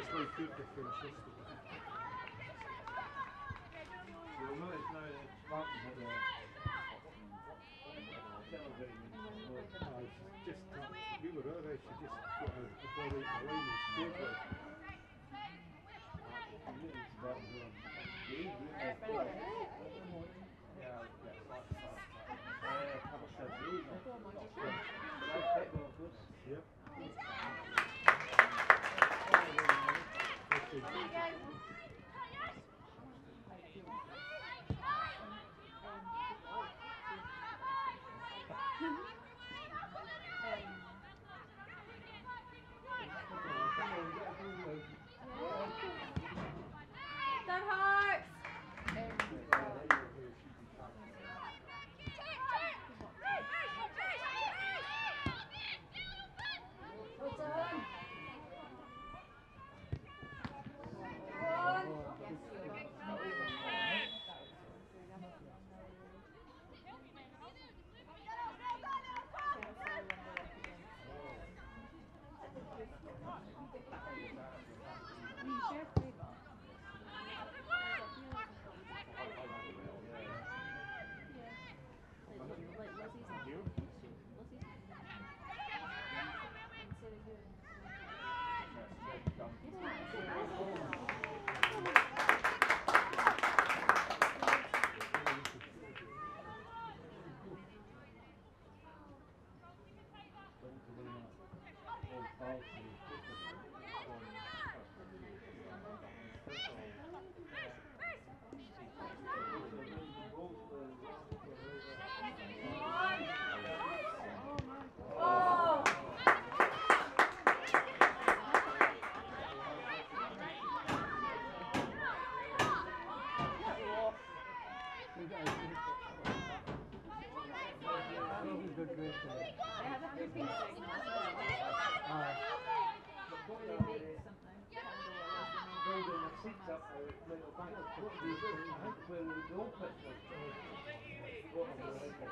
differentials. You'll notice now that had a television. Just, we were alright, she just got a, a line and it. Yep. Okay. Down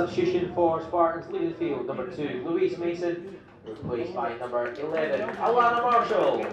Substitution for Spartans leaving the field, number two, Louise Mason, replaced by number 11, Alana Marshall.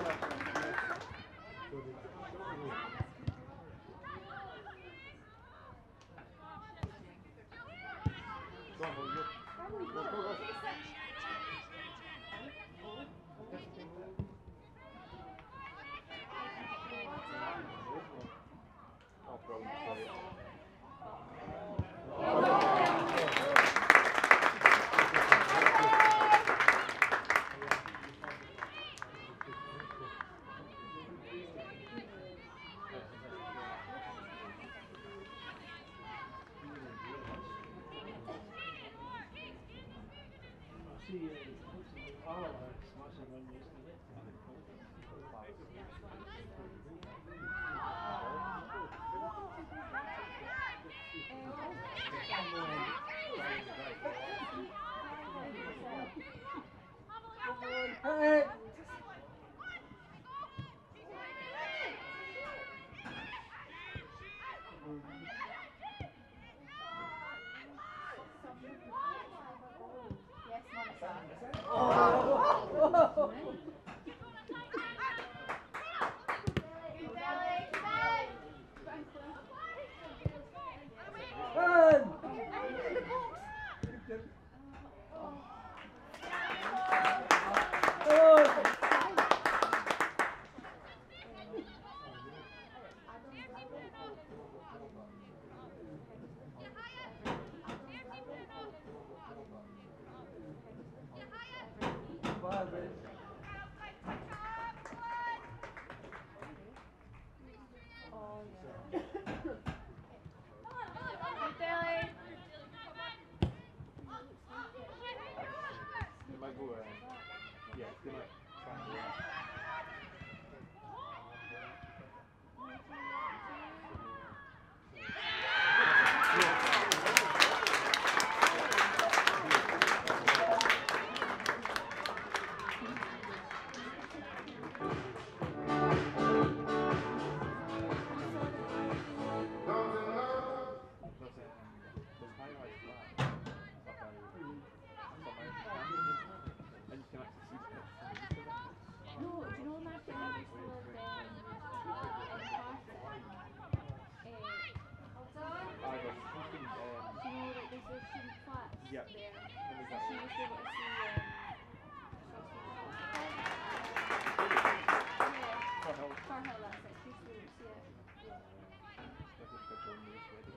see is hopefully all of us Staffel Station, Minnesota.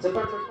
Você pode